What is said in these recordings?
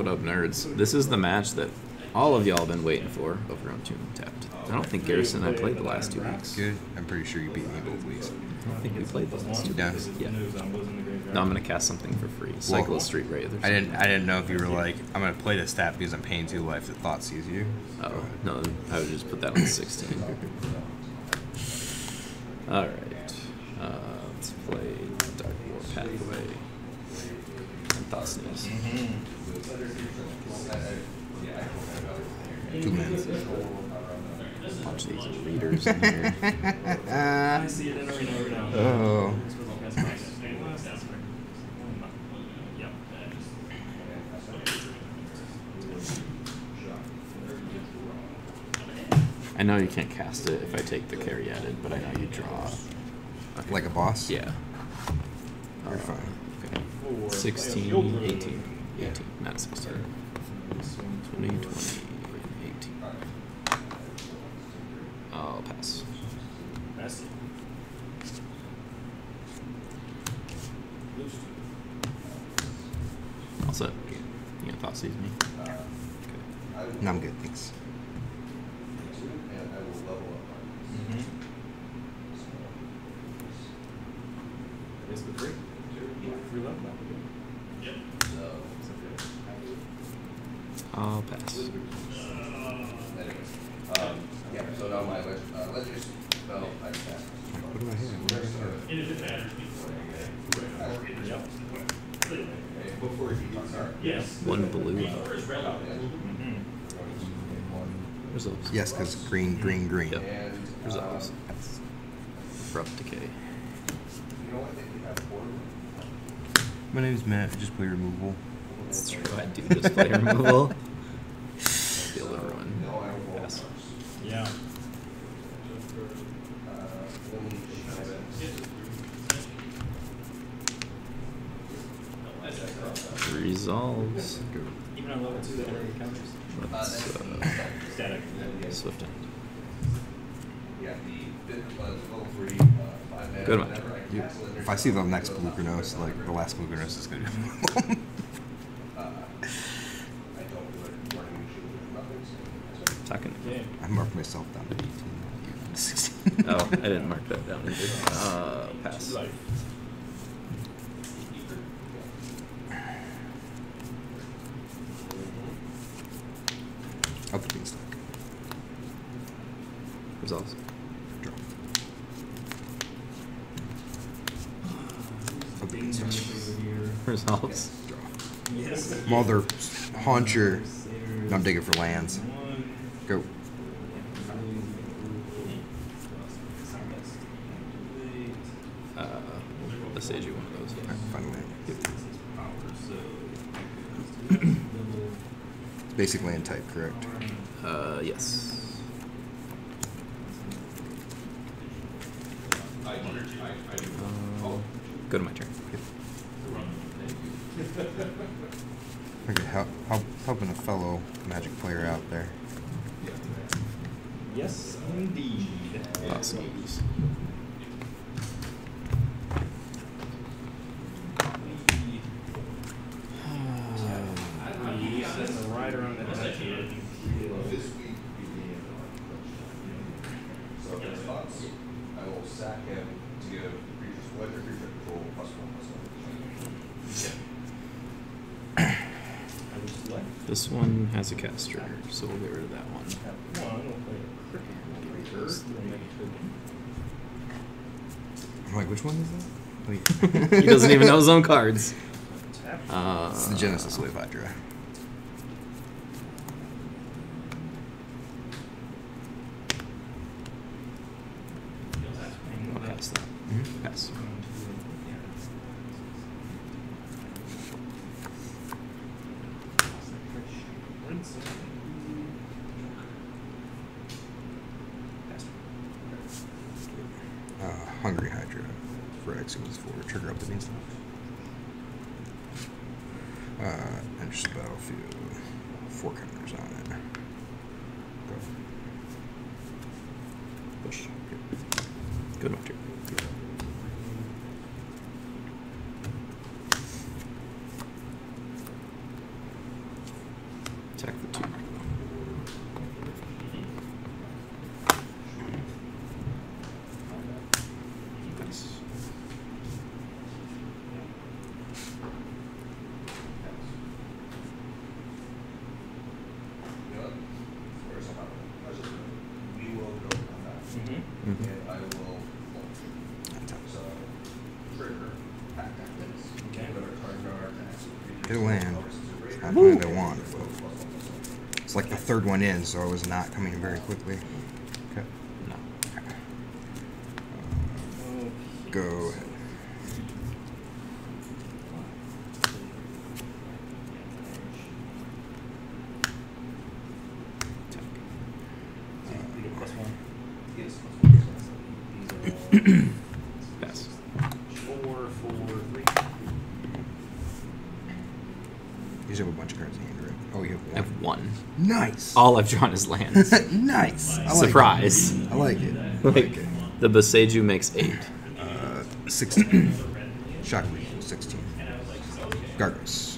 What up, nerds? This is the match that all of y'all have been waiting for over on Tomb Tapped. I don't think Garrison and I played the last two weeks. Good. I'm pretty sure you beat me both weeks. I don't think we played the last two Yeah. weeks. Yeah. No, I'm gonna cast something for free. Cyclist Street Wraith. I didn't. I didn't know if you were like, I'm gonna play this stat because I'm paying two life that Thoughtseize you. Oh no, I would just put that on 16. All right, uh, let's play Dark War Pathway and Thasnius. Two minutes. Bunch of these readers in here. I see it in arena every now and then. Oh. I know you can't cast it if I take the carry added, but I know you draw. Okay. Like a boss. Yeah. You're Uh, fine. Okay. 16, 18, 18, not 16. 20, 20, 18. I'll pass. Messy. Loose. All set. You got Thoughtseize me? Okay. No, I'm good. Thanks. Mm-hmm. Is the free? Free level map again. Yep. I'll pass. Um, yeah, so now my leg- uh, ledger's spell, I cast. Like, what do I have? What do I have? Yep. Before he starts. Yes. One blue. Resolves. Yes, because green, green, green. Yep. And, Resolves. Pass. Abrupt decay. you know what, they do have four. My name is Matt. I just play removal. That's true. I do just play removal. Feel the run. No, I don't roll Pass. cards. Yeah. Uh, only seven. Resolves. Even on level two, that area counters. Let's uh, Static. swift end. Yeah, the fifth was level three, uh, five mana, Good one. whenever I You- cast ledger If I see the next so it's Blukernos, not- like the last Blukernos is gonna do. Uh, I don't do it running usually with nothing, so. Talking. Okay. I marked myself down to 18. 16. Oh, I didn't mark that down either. Uh, pass. Life. Up the beanstalk. Resolves. Draw. Up the beanstalk. Resolves. Yes. Mother hauncher. I'm digging for lands. Go. Uh, let's sage you one of those. Alright, fine land. Yep. It's basic land type, correct? Uh, yes. Uh, go to my turn. Okay, help, help, helping a fellow magic player out there. Yes, indeed. Awesome. Sitting right around that edge here. This week, beginning of the So if there's thoughts, I will sack him to give creatures, ledger creature control plus one plus one. I would select This one has a caster, so we'll get rid of that one. one. We'll play a cricket. First, and then I'm like, which one is that? Wait. he doesn't even know his own cards. Uh, It's the Genesis Wave Hydra. I'll pass that. Mhm. Pass. Uh, Hungry Hydra for X equals 4. Trigger up the beanstalk. Uh, enter the battlefield. Four counters on it. Go. Push. Good one, turn. Attack for two. Nice. You know what? Where's the hot one? I was just gonna- We will go on that. Mm-hmm. Mhm. I will, so, trigger, pack. Okay. Whatever target guard, attacks, It'll land. It's Not I want, it's like the third one in, so it was not coming very quickly. Okay. No. Go ahead. Attack. You get plus one. Yes. These are Pass. four, four, three. You just have a bunch of cards in hand, right? Oh, you have I one. have one. Nice. All I've drawn is lands. nice. I like Surprise. It. I like it. I like, like it. the Boseiju makes eight. Uh, 16. Shockingly equals 16. Gargos.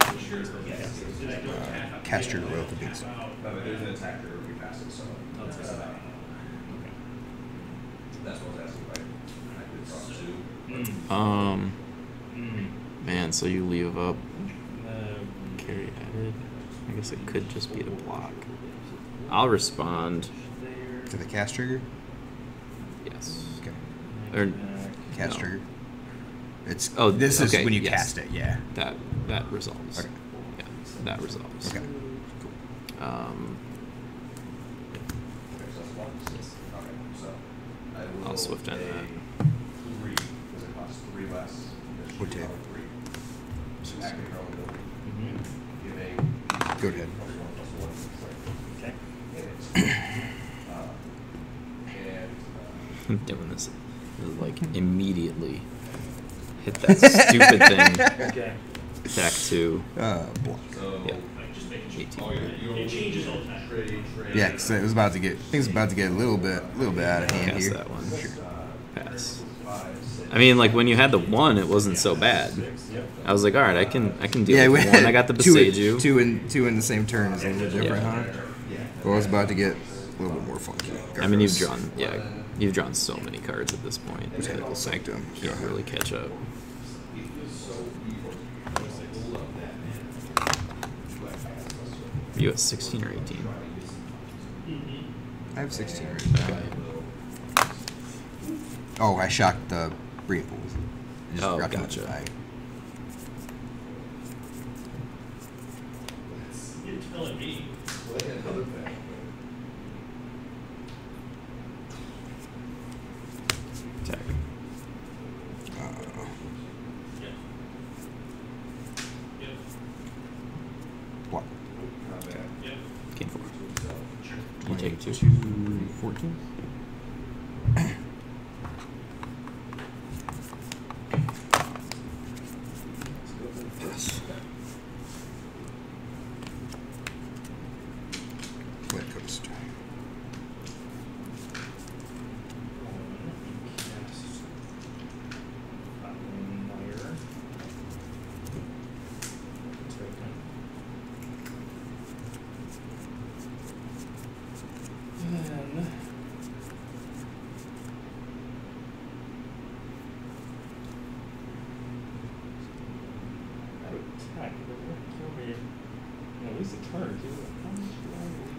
Uh, cast your will to beat some. There's an attacker, we pass it, so. That's what I was asking, right? I did draw two. Um, man, so you leave up Uh, carry added. I guess it could just be to block. I'll respond. To the cast trigger? Yes. Okay. Or Cast No. trigger. It's Oh, this is when you yes. cast it, yeah. that that resolves. Okay. Yeah, that resolves. Okay. Cool. Um, Okay, so that's one, six. Okay, so I will. Swift end that. Three, because it costs three less. because Would she's take. Go ahead. Plus one, plus one, right. Okay. It is. Uh, And, uh, doing this like immediately hit that stupid thing. Okay. Attack two. Uh, block. so. Yeah. 18. 18. Oh, yeah, you. It changes all the time. Trade, trade. Yeah, because it was about to get things about to get a little bit, a little bit out of hand Pass here. that one. Uh, Pass. Five, six. I mean, like when you had the one, it wasn't so bad. I was like, all right, I can I can deal Yeah, we with one. I got the two, Boseiju. two in two in the same turn is a little different, Yeah. huh? Well, it was about to get a little bit more funky. I mean, you've drawn yeah, you've drawn so many cards at this point. Mechanical that Sanctum. You can't really catch up. You at 16 or 18? I have 16 right now. Okay. Oh, I shocked the breeding pools. I just Oh, forgot to gotcha. notify. You're telling me. Attack. Uh, Yep. Yep. block. Yep. Gain four. You take two. 14. Yes. Wet coast. At least a turn, too. How much do I leave?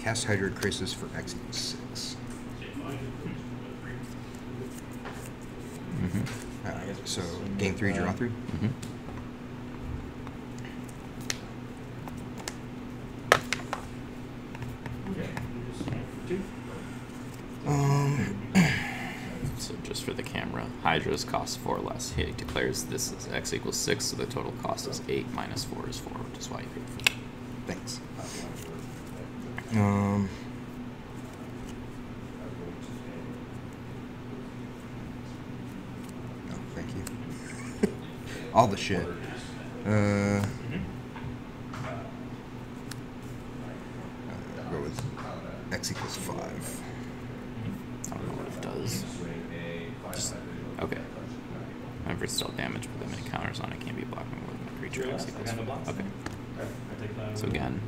Cast Hydroid Krasis for X equals 6. Mm-hmm. Uh, so, game 3, draw 3. Mm-hmm. Okay. You just went for two. So just for the camera, Hydra's cost four less. He declares this is x equals six, so the total cost is eight minus four is four, which is why you paid for that. thanks. Um, oh, thank you. All the shit. Uh, X equals five. I don't know what it does. Just, okay. Whenever it's dealt damage with that many counters on it, can't be blocked by more than a creature. X equals I have a five. blast. Okay. I take that. So again,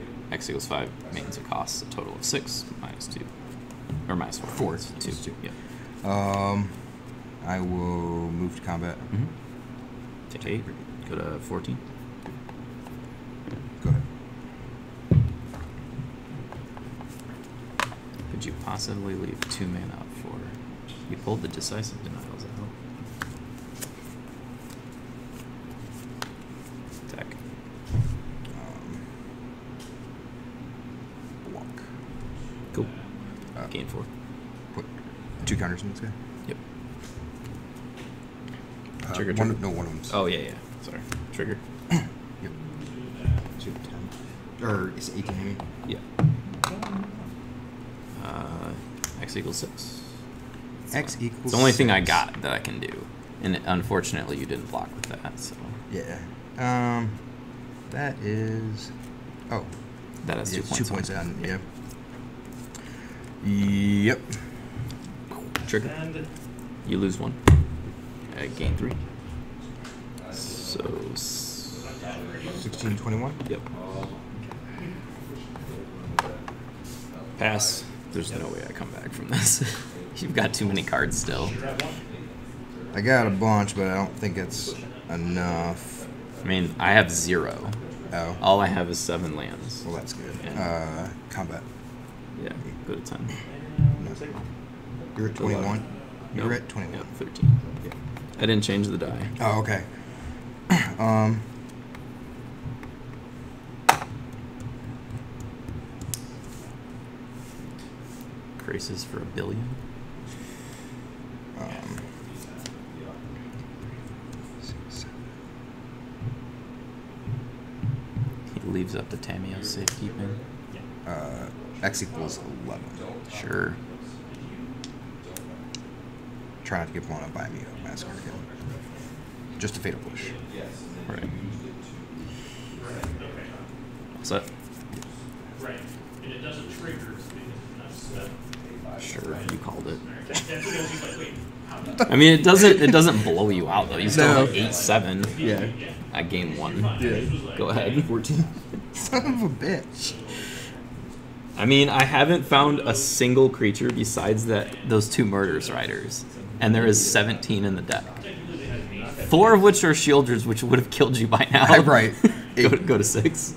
x equals 5 means it costs a total of 6 minus 2. Or minus 4. Four. Minus 2. It's two. Yeah. Um, I will move to combat. Mm-hmm. Take 8. Go to 14. Go ahead. Could you possibly leave 2 mana up for. You pulled the decisive denials out. Attack. Um, block. Cool. Uh, Gain 4. Put two counters in this guy. Yep. Uh, Trigger, one, trigger. No, one of them's. Oh, yeah, yeah. Sorry. Trigger. Yep. Two, ten. Or is it 18 I mean? Yeah. Uh, x equals 6. X equals. It's the only thing I got that I can do. And unfortunately, you didn't block with that, so. Yeah. Um, that is. Oh. That has yeah, two points. two points on. Yep. Yep. Trigger. You lose one. Uh, gain three. So. s- 16, 21. Yep. Pass. There's no way I come back from this. You've got too many cards still. I got a bunch, but I don't think it's enough. I mean, I have zero. Oh. All I have is seven lands. Well, that's good. Yeah. Uh, combat. Yeah, go to 10. No. You're at 21. You're Nope. at 21. Yep, 13. Yeah. I didn't change the die. Oh, okay. um. Graces for a billion. Um. He leaves up to Tamiyo's safekeeping. Uh, X equals 11. Sure. Try not to get blown up by me, Massacre again. Just a fatal push. Right. What's that? Right. And it doesn't trigger because it's not set. Sure, you called it. I was like, wait, how did I mean, it doesn't it doesn't blow you out though. You still No. have eight seven. Yeah. At game one. Yeah. Go ahead. 14. Son of a bitch. I mean, I haven't found a single creature besides that those two Murderous Riders, and there is 17 in the deck. Four of which are Sheoldreds, which would have killed you by now. Right. go, to, go to six.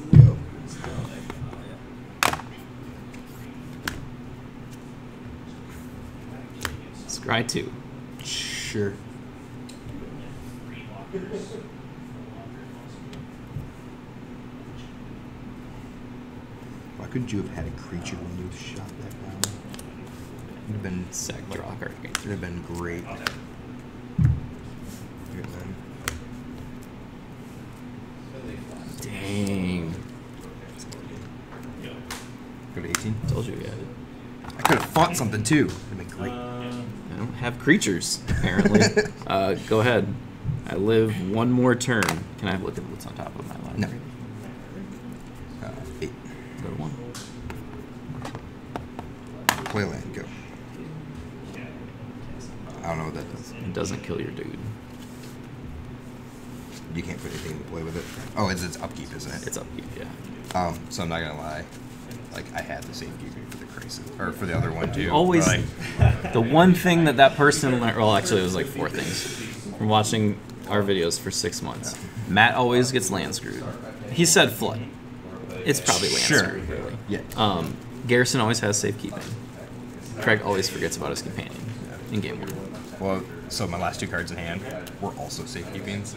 Scry two. Sure. Why couldn't you have had a creature when you shot that down? Would have been Sack draw card. Would have been great. Good man. Dang. Go to 18. Told you we had it. I could have fought something too. It would have been great. I don't have creatures, apparently. uh, go ahead. I live one more turn. Can I have a look at what's on top of my no. library? Uh, eight. Go to one. Play land. Go. I don't know what that does. It doesn't kill your dude. You can't put anything to play with it. Oh, it's its upkeep, isn't it? It's upkeep, yeah. Um, so I'm not gonna lie. Like I had the same safekeeping for the crisis, or for the other one too. Always but, like, the one thing that that person learned. Well, actually, it was like four things from watching our videos for six months. Matt always gets land screwed. He said flood. It's probably land Sure. screwed, really. Yeah. Um, Garrison always has safekeeping. Craig always forgets about his companion in game one. Well, so my last two cards in hand were also safekeepings,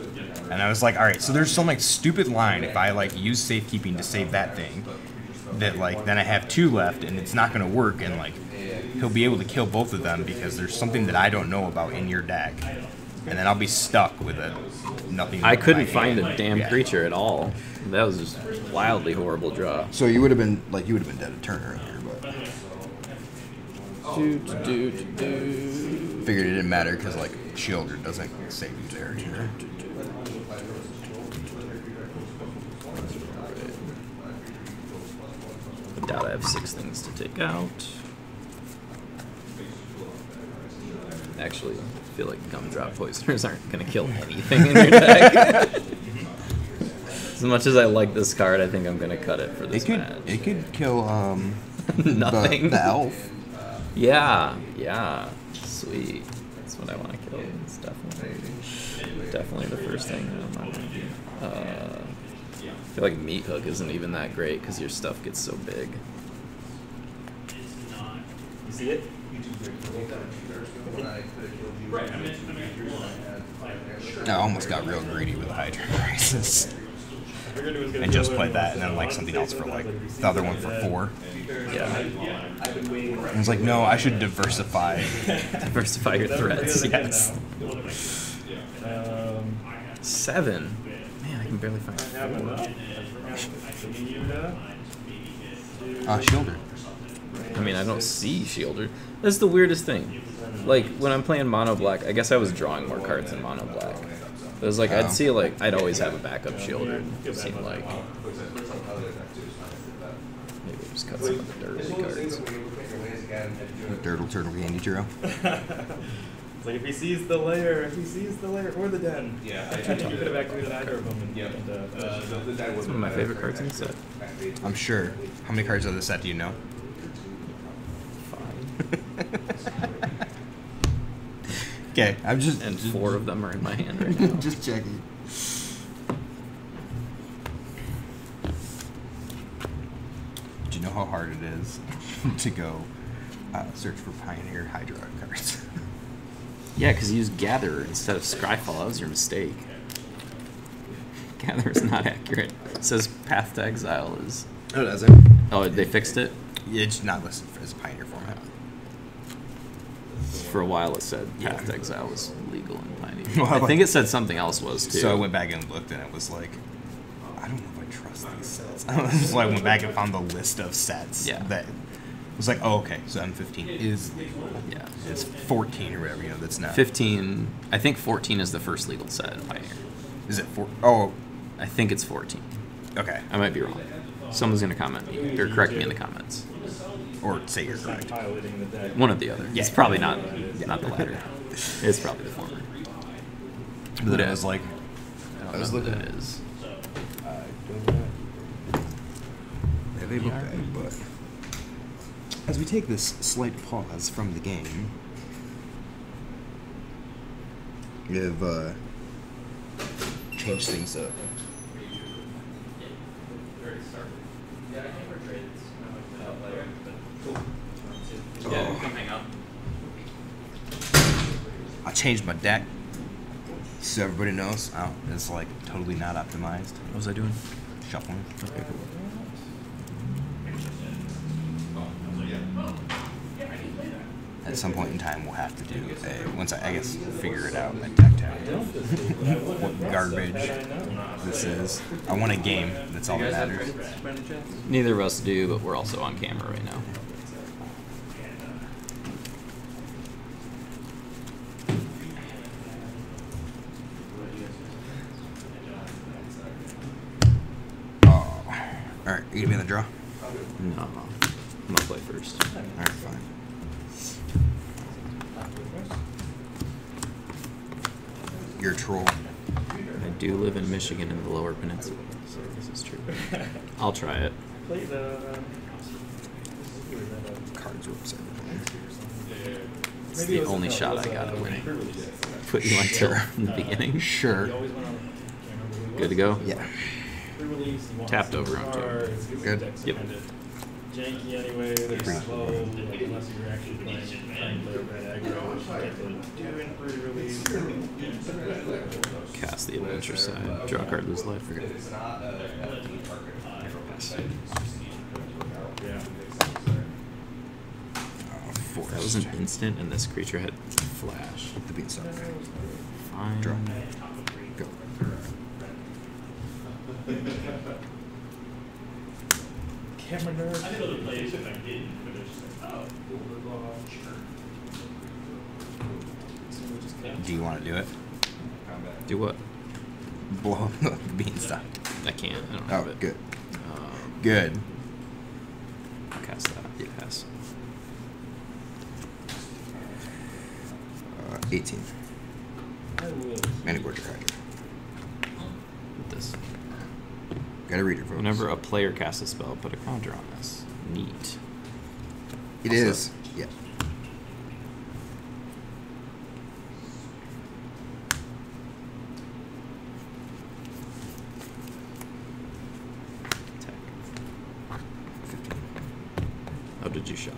and I was like, all right, so there's some like stupid line if I like use safekeeping to save that thing, that like then I have two left and it's not gonna work, and like he'll be able to kill both of them because there's something that I don't know about in your deck, and then I'll be stuck with a nothing. I couldn't my find a damn Yeah. creature at all. That was just wildly horrible draw. So you would have been like you would have been dead a turn earlier, but Do, do, do, do. Figured it didn't matter because like Sheoldred doesn't save you there. Either. doubt I have six things to take out. Actually, I feel like gumdrop poisoners aren't going to kill anything in your deck. as much as I like this card, I think I'm going to cut it for this It could match. it could kill um Nothing. the, the elf. Yeah, yeah. Sweet. That's what I want to kill. It's definitely, definitely the first thing on my mind. Uh, I feel like Meathook isn't even that great because your stuff gets so big. You see it? Right, I mean, I mean, I almost got real greedy with the Hydra Crisis. I figured it was gonna And just in played that and then like something else for but I like was like, if he the other sees one it for dead- four. Yeah. I was like, no, I should diversify. Diversify your threats. Yes. Um, Seven. Man, I can barely find I have four. enough. I Uh, Sheoldred. I mean, I don't see Sheoldred. That's the weirdest thing. Like when I'm playing mono black, I guess I was drawing more cards in mono black. It was like Oh. I'd see like I'd always have a backup Sheoldred. It seemed like maybe we'll just cut some of the dirty cards. Turtle Turtle Candy Churro. It's like if he sees the layer, if he sees the layer or the den. Yeah. I think you could have activated either of them. And, Yeah. and, uh, Uh, the- the dad It's one of my favorite cards in the set. I'm sure. How many cards of the set do you know? Five. Okay, I'm just And four of them are in my hand right now. just checking. Do you know how hard it is to go uh, search for Pioneer Hydra cards? Yeah, because you used Gather instead of Scryfall. That was your mistake. Gather is not accurate. It says Path to Exile is. Oh, does it? Oh, they fixed it? It's not listed as a Pioneer format. For a while it said Path to Exile was legal in Pioneer. Well, I think it said something else was too. So I went back and looked, and it was like, I don't know if I trust these sets. so I went back and found the list of sets. Yeah. That was like, oh, okay, so M15 is legal. Yeah. It's 14 or whatever, you know, that's not. 15. I think 14 is the first legal set in Pioneer. Is it four? Oh, I think it's 14. okay. I might be wrong. Someone's going to comment me or correct me in the comments. Or say you're correct. piloting the deck. One of the other. It's probably not not the latter. It's probably the former. But then was like, I don't I was know who looking at- is. I don't know. Yeah, they look bad, but as we take this slight pause from the game, we have uh, changed things up. Yeah, come hang out. I changed my deck, so everybody knows. Oh, it's like totally not optimized. What was I doing? Shuffling. Okay, cool. At some point in time, we'll have to do a once I, I guess figure it out. My deck tag. what garbage this is. I want a game. That's all that matters. Neither of us do, but we're also on camera right now. Oh. All right, you gonna be in the draw? No. I'm gonna play first. All right, fine. You're a troll. I do live in Michigan in the lower peninsula, so this is true. I'll try it. Play the. Um, Cards were absurd. It's the only shot I got at winning. Put you on tilt in the beginning. Sure. Good to go? Yeah. Tapped over on two. Good. Yep. Janky anyway, they're slow, like, unless you're actually playing, trying to red aggro, which you do in pre-release. Cast the adventure side. Draw a card, lose life. It's not a Pass. Yeah. Uh. That was an instant, and this creature had flash. the beanstalk. Fine. Draw. Camera nerd. I did I didn't. Oh. Do you want to do it? Do what? Blow up the beanstalk. I can't. I don't have oh, it. good. Um, good. I'll cast that. Yeah. Pass. Uh, 18. I will. Managorger This. Got a reader, folks. Whenever a player casts a spell, put a counter on this. Neat. It Also- is. Yeah. Attack. 15. Oh, did you shock?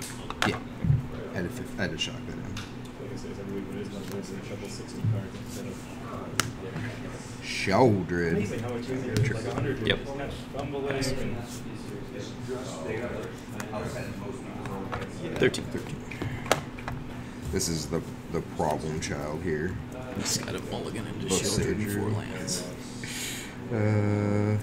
Yeah. I had a, fif- I had a shock that in. Like I said, every week when it is my voice, I shuffle 60 cards instead of. Sheoldred. Amazing how much easier it is. Like 100 Yep. just kind of fumbling and. 13, 13. This is the the problem child here. Just got a mulligan into Both Sheoldred and four lands. Uh.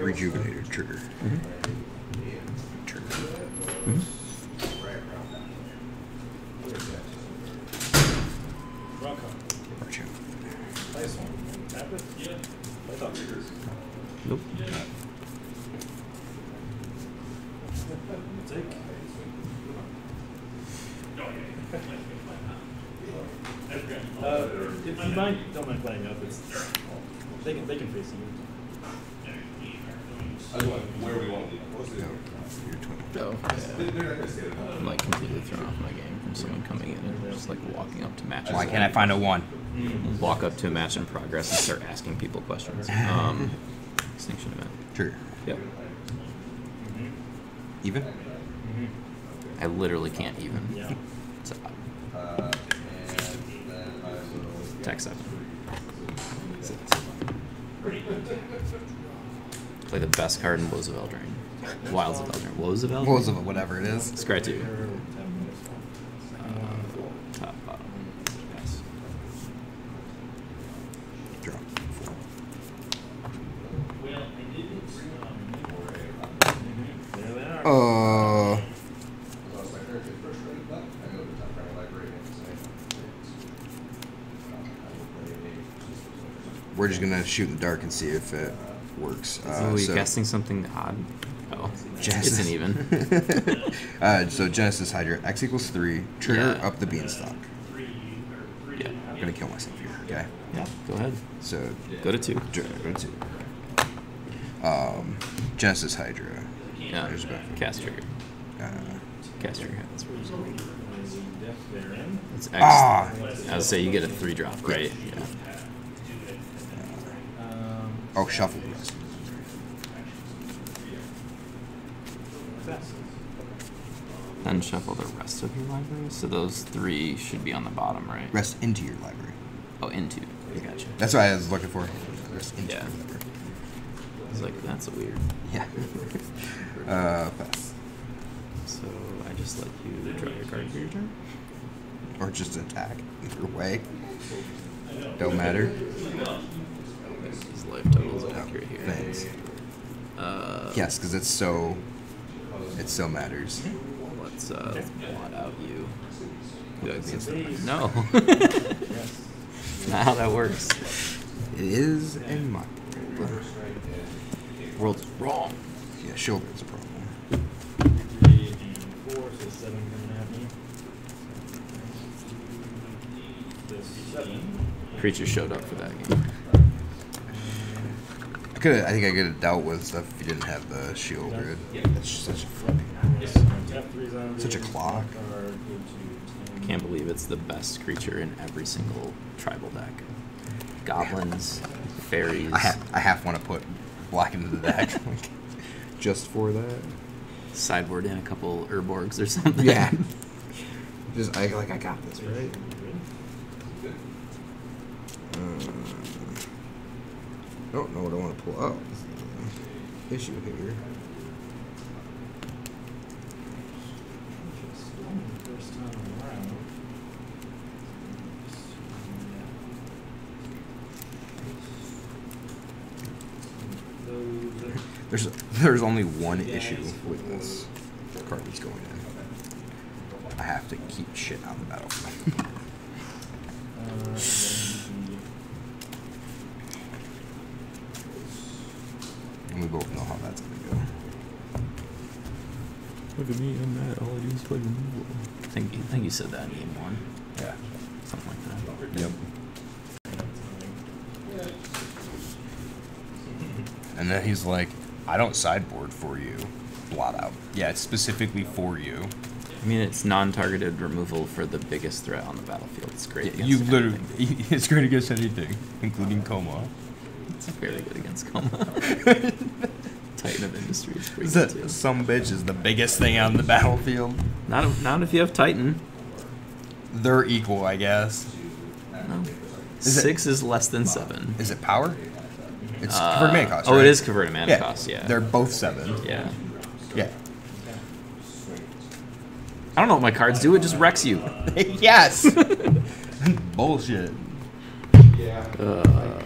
Rejuvenator trigger. Mm-hmm. Trigger. Rock on. March out. Nice one. Tap it? Yeah. I thought triggers. Nope. Take. Uh, if you mind, don't mind playing up. It's they can they can face you. I was like, where we want to leave. What's the- No, you're 20. Oh, They're yeah. they're not gonna stay there. I'm like completely thrown off my game from someone coming in and just like walking up to matches. Why can't I find a one? walk up to a match in progress and start asking people questions? Um, extinction event. Trigger. Yep. Even? I literally can't even. Yeah. So, Uh, and then I will. attack seven. Play the best card in Woes of Eldraine. Wilds of Eldraine. Woes of Eldraine? Was it? Whatever it is. Scry two. Tap Uh, top, bottom. Yes. Drop. Four. There they are. Uh. So it's my turn to first ready button. I go to the top right library and say, um, I will play a- We're just gonna shoot in the dark and see if it works. Uh, oh, you so casting something odd? Oh, Genesis. it's an even. uh, so Genesis Hydra X equals three. Trigger Yeah. up the beanstalk. yeah. I'm gonna kill myself here. Okay. Yeah, go ahead. So Go to two. dr- go to two. Um, Genesis Hydra. Yeah. There's about- Cast trigger. Uh, Cast trigger. That's where he's going. Def therein. It's X. Ah! I would say you get a three drop, right? Yeah. Shuffle the rest. Then shuffle the rest of your library. So those three should be on the bottom, right? Rest into your library. Oh, into. I gotcha. That's what I was looking for. Rest into Yeah. your library. I was like, that's weird. Yeah. uh, pass. So I just let you draw your card for your turn. Or just attack. Either way. Don't matter. His life total is accurate here. Thanks. Uh, Yes, because it's so. It so matters. Let's uh, let's blot out you. You like being Please. No. Yes. Not how that works. It is in my World's wrong. Yeah, Sheoldred's a problem. Three and four, so seven coming at me. The seven. Creature showed up for that game. I could. I think I could have dealt with stuff if you didn't have the Sheoldred. That's just such a fucking. Tap. Such a clock. Card, go to 10. Can't believe it's the best creature in every single tribal deck. Goblins, fairies. I have. I half want to put black into the deck, like, just for that. sideboard in a couple Urborgs or something. Yeah. Just I like I got this right. Uh, I don't know what I want to pull out. Issue here. There's there's only one issue with this card that's going in. I have to keep shit on the battlefield. Uh, and we both know how that's gonna go. Look at me, I'm mad. All I do is play removal. I think, I think you said that in game one. Yeah. Something like that. Yep. And then he's like, I don't sideboard for you. Blot out. Yeah, it's specifically for you. I mean, it's non-targeted removal for the biggest threat on the battlefield. It's great. you against literally, anything. it's great against anything, including Koma. It's fairly good against Koma. Titan of Industry is great That too. some bitch is the biggest thing on the battlefield. Not if, not if you have Titan. They're equal, I guess. No. Is Six is less than seven. Is it power? It's Uh, converted mana cost. Oh, right? it is converted mana cost. Yeah. They're both seven. yeah. Yeah. I don't know what my cards do. It just wrecks you. yes. Bullshit. Uh,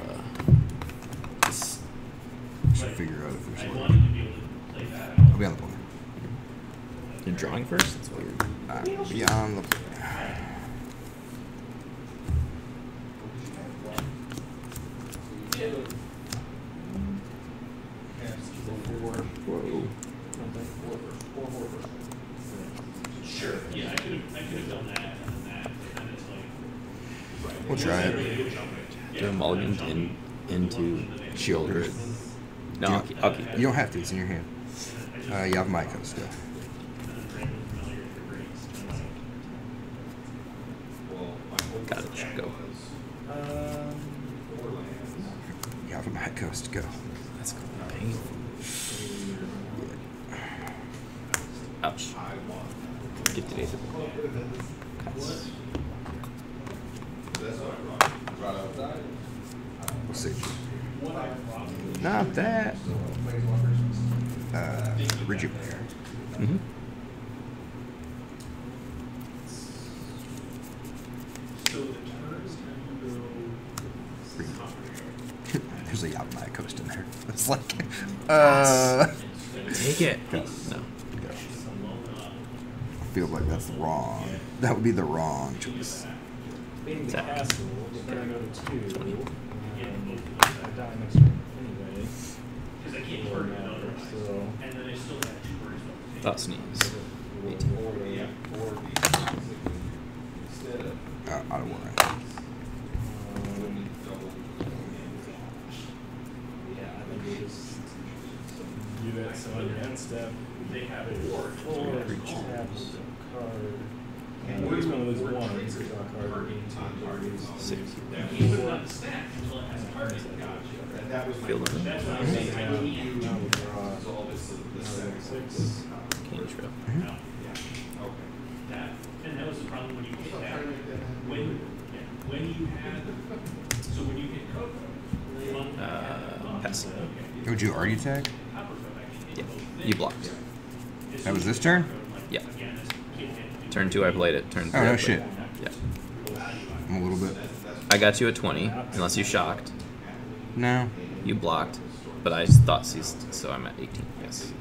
drawing first. That's weird. I'll be the. Whoa. Sure. Yeah, I could have, I could have done that and that, but then it's like. We'll try it. Do a mulligan in, into Sheoldred. No, You I'll don't- keep, I'll keep You don't have to. It's in your hand. Uh, you have my coast still. Got it. Go. Um, You have my coast. Go. That's cool. Pain. Ouch. Gifted Aether. Cuts. We'll see. Not that. Uh, rejuvenate. Mm-hmm. So the turns kind of go. There's a Yavimaya coast in there. It's like, uh, Take it. No. I feel like that's wrong. That would be the wrong choice. being the Attack. castle, we're gonna go to two. 20. I die next turn anyway. Because I can't Or hurt it matter, otherwise. so. And then I still have two birds left to take. Thought sneeze. Yeah. Uh, out of warrant. Um, yeah, I think we just do that. So on your end step, They have it. four, tap card. And use one of those ones, draw a card, gain two cards. Six. You put it on the stack until it has a target. Feel the That's what I'm saying. I now need we draw. Now we have six. Cane Trail. that. And that was the problem when you hit that. When, yeah, when you had, so when you hit Coco. Uh, pass. Would you already attack? Yeah. You blocked. That was this turn? Yeah. Turn two, I played it. Turn three. Oh, no shit. it. Yeah. I'm a little bit. I got you at 20, unless you shocked. No. You blocked, but I Thoughtseized, so I'm at 18. Yes.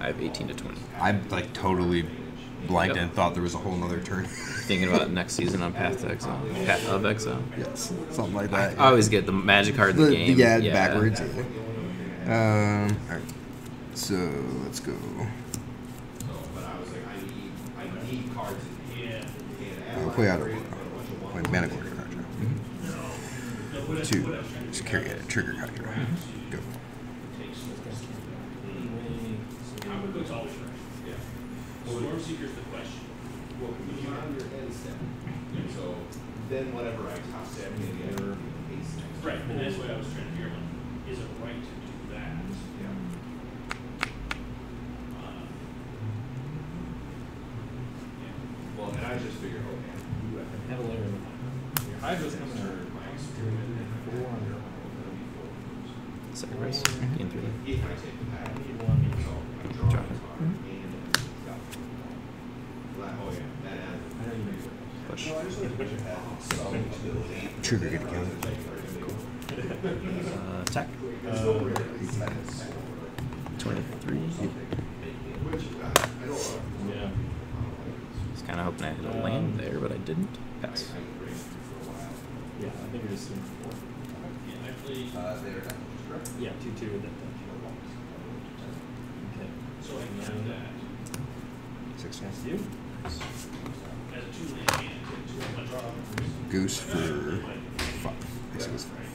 I have 18 to 20. I like totally blanked Yep. and thought there was a whole other turn. Thinking about next season on Path to Exile. Path of Exile. yes, something like that. I always get the magic card in the, The- game. yeah, backwards. Yeah. Um. All right. So let's go. I'll play out of play mana quarter card draw. Mm-hmm. Two. Just carry a trigger card draw. Go. It's always right. The question. Well, when you're on your end step, so then whenever I top step in the other next. Right, and that's what I was trying to figure out. Is it right to do I just figured, oh man, you have a layer. Your hydro's coming out. My experiment and four under Second race, in through there. Drop it. Push. Trigger good again. Cool. Uh, attack. Uh, 23. Didn't. Pass. Yeah, I think we're just doing four. Uh, they are not, correct? Yeah, two two with that touch. Okay. So I can have that Six. That's you. as a two land hand, two on draw. Goose for five. I guess it was five.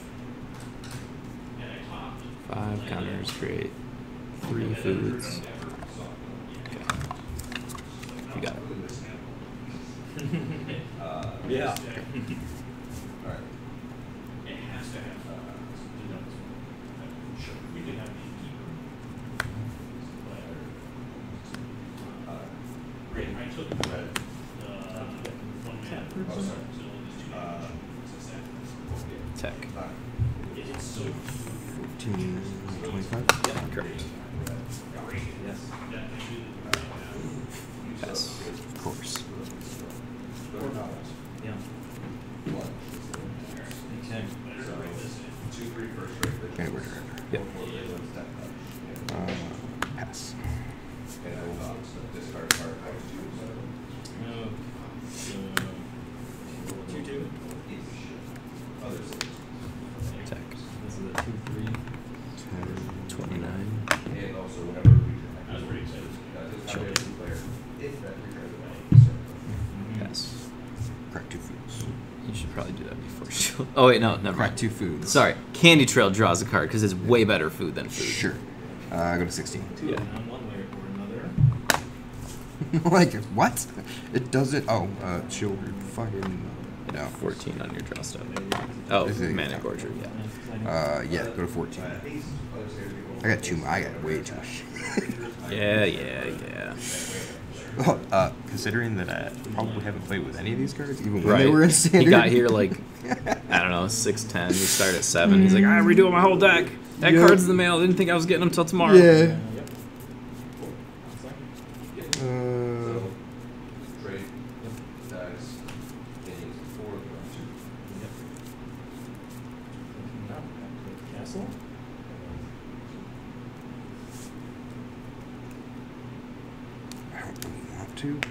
And I topped. Five counters create three foods. Okay. You got it. Uh, Yeah. alright. It Oh wait, no, never Crack mind. two foods. Sorry, Candy Trail draws a card because it's way better food than food. Sure. Uh, I go to 16. Two Yeah. down one way or another. like, what? It doesn't. Oh, uh, shield. Fucking. No. 14 on your draw step. Oh, Is it- Manic Orchard, yeah. Uh, yeah, go to 14. I got too much. I got way too much. Yeah, yeah, yeah. Well, uh, considering that I probably haven't played with any of these cards, even when Right. they were in standard. He got here like I don't know, six ten. We start at seven. He's like, mm. I'm redoing my whole deck. That Yep. card's in the mail. Didn't think I was getting them till tomorrow. Yeah. Yep. Uh, Trade. Dice. Gains four, two. Castle. I don't really want to, but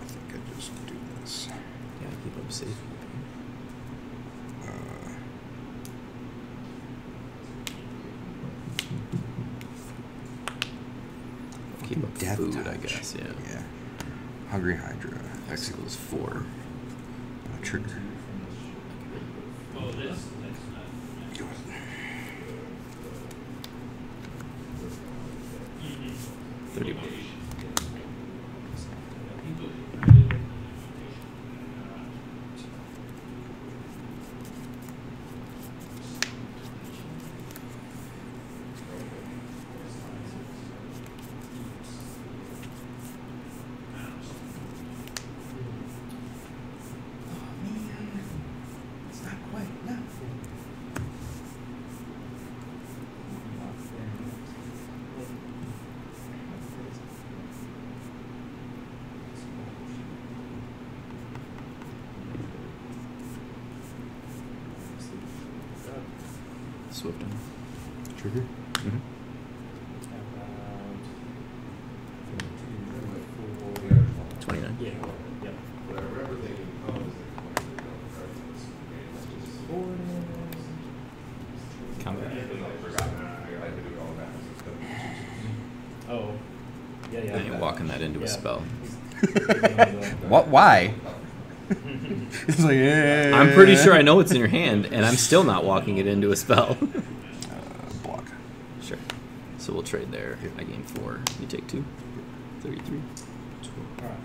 I think I just do this. Yeah, keep them safe. Uh, Keep up Death food, I touch. guess. Yeah. Yeah. Hungry Hydra. X equals four. Uh, trigger. Oh, this, that's not. Do it. Thirty-one. It's not quite. No. Swift on. Trigger. Mm-hmm. Twenty-nine. Yeah. Yep. What I remember thinking, oh, is like one of the double cards in this game. That's just- Four. Count I that. forgot. I could do it all that. So it's Oh. Yeah, yeah. Then you're walking that into a spell. What? Why? it's like. eh. I'm pretty sure I know what's in your hand, and I'm still not walking it into a spell. Uh, block. sure. So we'll trade there. I gain four. You take two. Thirty-three. Alright.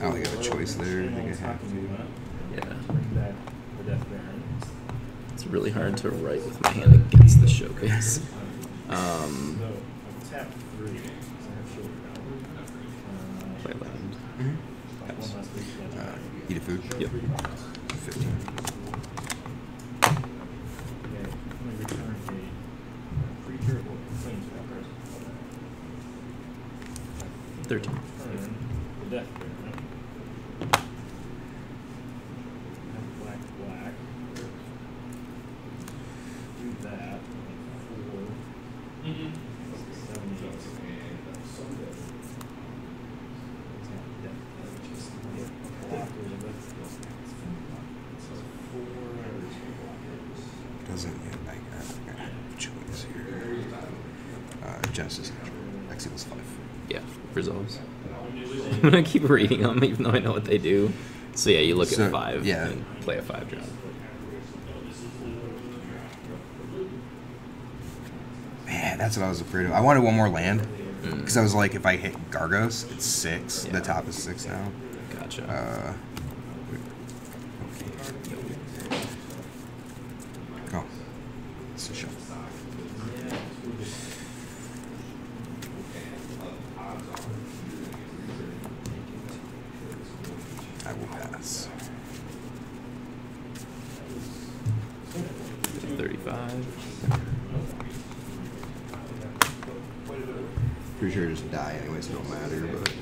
I don't think I have a choice there. I think I Channel's have talking to. Yeah. Bring back the Death Baron. It's really hard to write with my hand against the showcase. Um, I've tapped three. So I have Shield Power. play land. One last week. that's Uh, right. eat a food. Yep. 15. 13. I'm gonna keep reading them, even though I know what they do. So yeah, you look So, at five yeah. and play a five drop. Man, that's what I was afraid of. I wanted one more land because I was like, if I hit Gargos, it's six. Yeah. The top is six now. Gotcha. Uh, go. It's a shot. I will pass. Thirty-five. Pretty sure I just die anyway, so it don't matter. But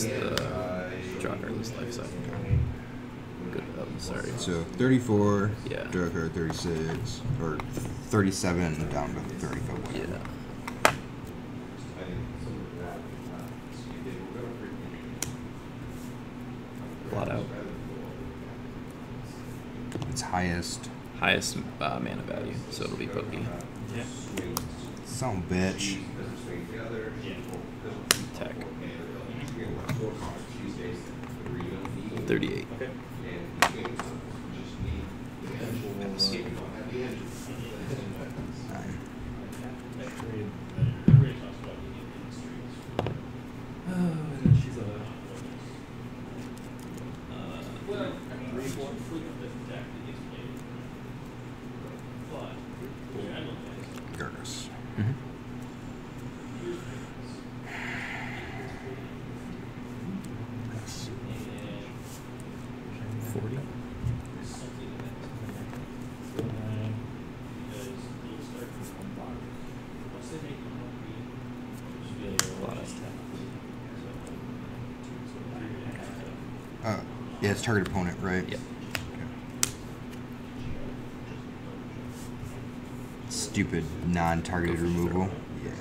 Past the draw card list life cycle. Good. Oh, sorry. so 34. Yeah. Draw card 36 or 37 down to 35. Yeah. Blot out. Its highest. Highest uh, mana value, so it'll be pokey. Yeah. Some bitch. Tech. Thirty-eight. Okay. Nine. Oh, and then she's a. Gargos. Mhm. Yes. Forty. Blot out. Uh, yeah, it's target opponent, right? Yep. Stupid non-targeted removal. throw. Yeah.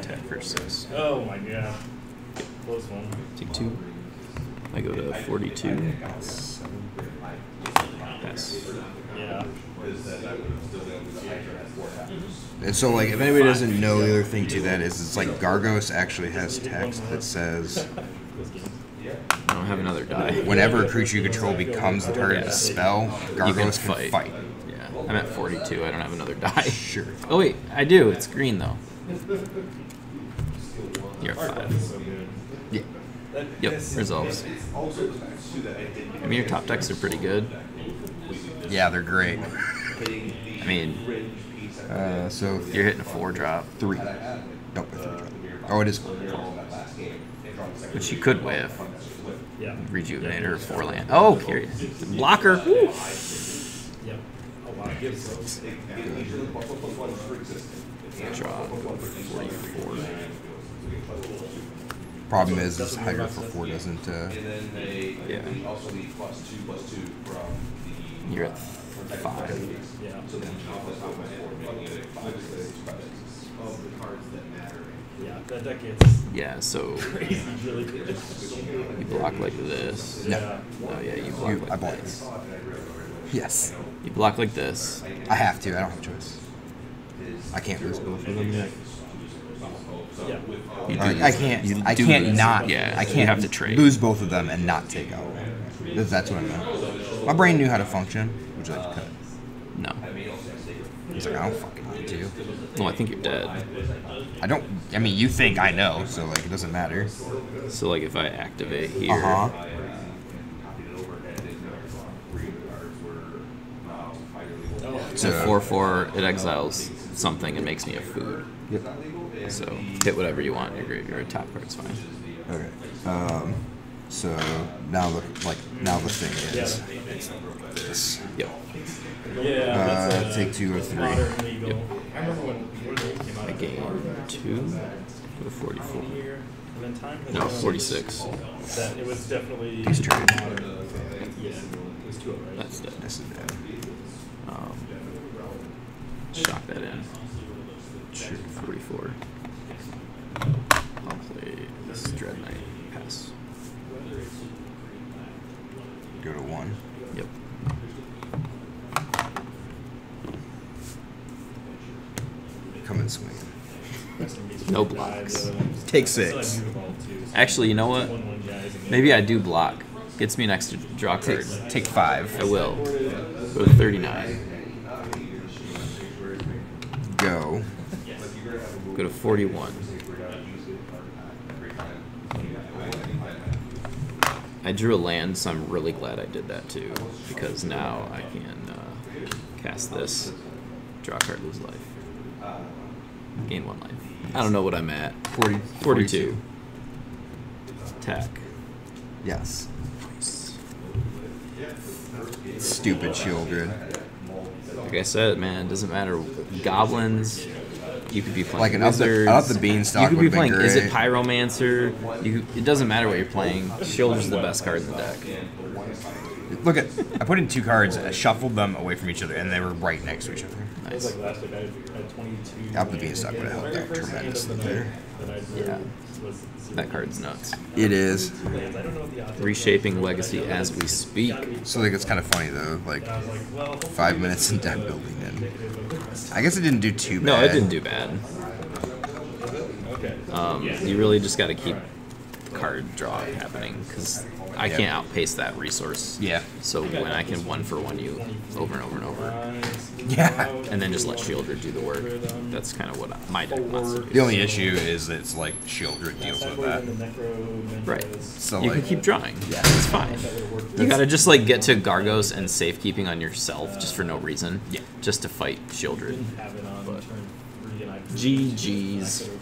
Attack for six. Oh my god. Close one. Take two. I go to forty-two. Pass. Yeah. And so, like, if anybody doesn't know, the other thing to that is, it's like Gargos actually has text that says, Close game. I don't have another die. whenever a creature you control becomes the target of a spell, You Gargos can fight. Yeah. I'm at 42. I don't have another die. Sure. Oh wait, I do. It's green though. You're five. Yeah. Yep, resolves. I mean, your top decks are pretty good. Yeah, they're great. I mean, Uh, so you're hitting a four drop, three. Nope, a three. Oh, it is. which you could whiff. Yeah. Rejuvenator, four land. Oh, curious. Blocker. Woo. Yep. A. Draw 44. Problem is, is Hydra for four doesn't. Uh, And then they, Yeah. we also need plus two, plus two from the. You're at five. Yeah. So then top plus one, plus four, making it five, six, five, six. Of the cards that. Yeah. That deck gets Yeah, so crazy really good. you block like this. Yeah. Oh yeah, you block you, I like block. this. Yes. You block like this. I have to. I don't have a choice. I can't lose both of them. Yeah. You do I, I can't. you I do can't lose. not. Yeah, I can't have to trade. lose both of them and not take out. That's, that's what I meant. My brain knew how to function. Would you like to cut? No. He's like, I don't fucking need to. Well, I think you're dead. I don't. I mean, you think I know, so like it doesn't matter. So like if I activate here, Uh huh. it's a four four. It exiles something and makes me a food. Yep. So hit whatever you want in your graveyard. Top card's fine. Okay. Um. So now the like now the thing is this. Yep. Yeah. Uh, take two or three. modern legal. I remember when when it came out. gain two. Go to 44. Here, and then time has No, 46. That it was definitely. He's trying. Yeah, it was two right? That's dead. This is bad. Um, shock that in. Sure, 44. I'll play this Dread Knight. Pass. Go to one. Yep. Come and swing. Rest in peace. No blocks. the other ones- Take six. Mutavault, too, so Actually, you know what? one, one guys and Maybe I do block. Gets me an extra draw card. Take, take five. I will. Go to 39. Go. Go to 41. I drew a land, so I'm really glad I did that too, because now I can uh, cast this, draw a card, lose life, gain one life. I don't know what I'm at. 40, 42. Attack. Yes. Stupid children. Like I said, man, it doesn't matter. Goblins. You could be playing Like an up the- up the beanstalk You could be playing. Is it pyromancer? You. It doesn't matter what you're playing. Shield is the best card in the deck. Look at. I put in two cards. I shuffled them away from each other, and they were right next to each other. It was Nice. like last week, I had, I had 22. Up the would've helped out Very first hand of tremendously there. night that I drew Yeah. That card's nuts. It is. lands. I don't know what the odds are. Reshaping legacy as we speak. So like it's kind of funny though. Like And I was like, well, hopefully five minutes in deck building in. indicative of the rest. I guess it didn't do too bad. No, it didn't do bad. Okay. Um, you really just got to keep the card draw happening because I Yeah. can't outpace that resource. Yeah. So when I can one for one you over and over and over, Yeah. and then just let Sheoldred do the work. That's kind of what my deck wants to do. The only issue is that it's like Sheoldred deals with that. Right. So you like can keep drawing. Yeah. it's fine. You gotta just like get to Gargos and safekeeping on yourself just for no reason. Yeah. Just to fight Sheoldred. Have But- turn three, and I GG's. I could've